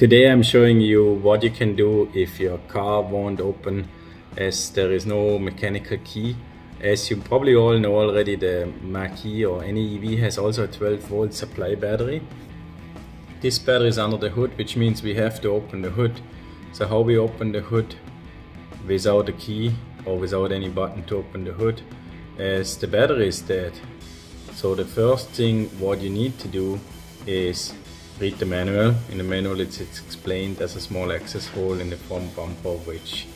Today I'm showing you what you can do if your car won't open as there is no mechanical key. As you probably all know already the Mach-E or any EV has also a 12 volt supply battery. This battery is under the hood which means we have to open the hood. So how we open the hood without a key or without any button to open the hood as the battery is dead. So the first thing what you need to do is read the manual. In the manual it's, it's explained there's a small access hole in the front bumper which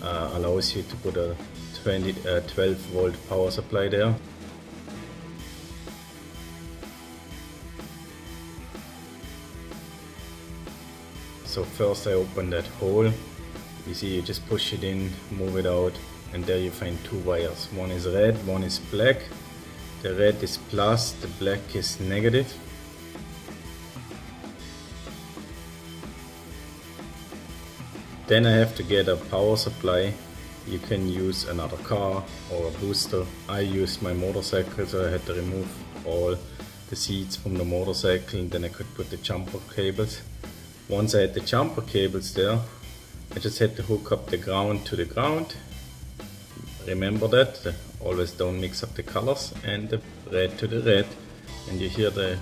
uh, allows you to put a 20, uh, 12 volt power supply there. So first I open that hole. You see you just push it in, move it out and there you find two wires. One is red, one is black. The red is plus, the black is negative. Then I have to get a power supply. You can use another car or a booster. I used my motorcycle so I had to remove all the seats from the motorcycle and then I could put the jumper cables. Once I had the jumper cables there, I just had to hook up the ground to the ground. Remember that, always don't mix up the colors and the red to the red. And you hear the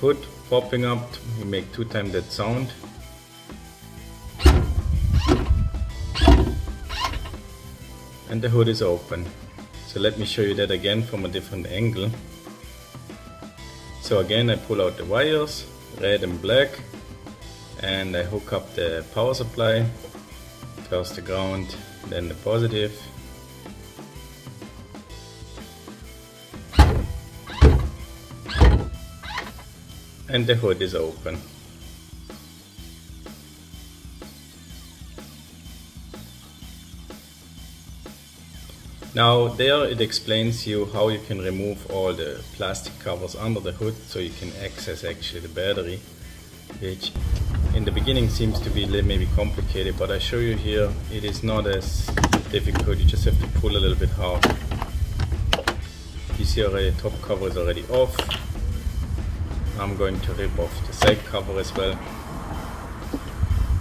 hood popping up, you make two times that sound and the hood is open. So let me show you that again from a different angle. So again I pull out the wires, red and black, and I hook up the power supply, first the ground, then the positive. And the hood is open. Now there it explains you how you can remove all the plastic covers under the hood so you can access actually the battery which in the beginning seems to be maybe complicated but I show you here it is not as difficult. You just have to pull a little bit hard you see already the top cover is already off. I'm going to rip off the side cover as well.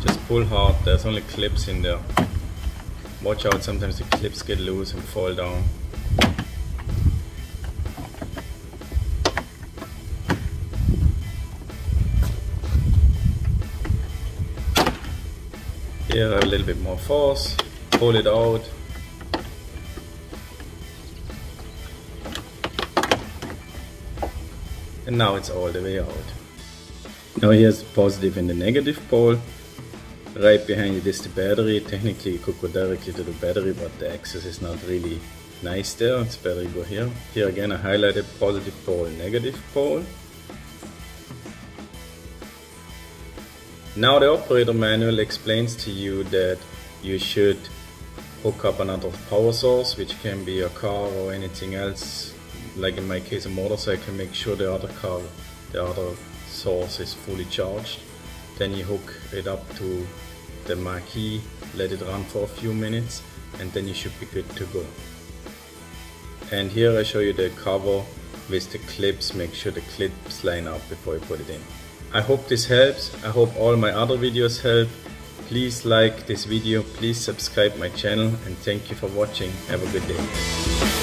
Just pull hard. There's only clips in there Watch out, sometimes the clips get loose and fall down. Here a little bit more force, pull it out. And now it's all the way out. Now here's the positive and the negative pole. Right behind it is the battery. Technically you could go directly to the battery, but the access is not really nice there. It's better you go here. Here again I highlighted positive pole, negative pole. Now the operator manual explains to you that you should hook up another power source, which can be a car or anything else. Like in my case a motorcycle, make sure the other car, the other source is fully charged. Then you hook it up to the Mach-E, let it run for a few minutes and then you should be good to go. And here I show you the cover with the clips, make sure the clips line up before you put it in. I hope this helps, I hope all my other videos help. Please like this video, please subscribe my channel and thank you for watching. Have a good day.